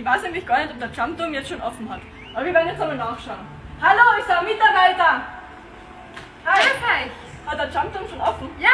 Ich weiß nämlich gar nicht, ob der Jump jetzt schon offen hat. Aber wir werden jetzt einmal nachschauen. Hallo, ich sage Mitarbeiter! Hi! Hat der Jump schon offen? Ja!